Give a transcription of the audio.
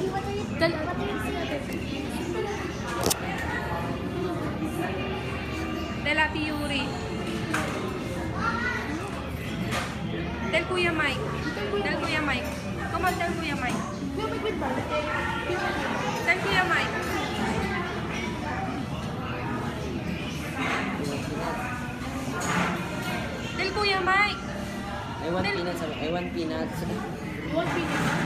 Dal Del Ate Del Kuya Mike. Del Kuya Mike. Come on, del Kuya Mike. Del Kuya Mike. Del Kuya Mike. I want peanuts. I want peanuts. One peanuts.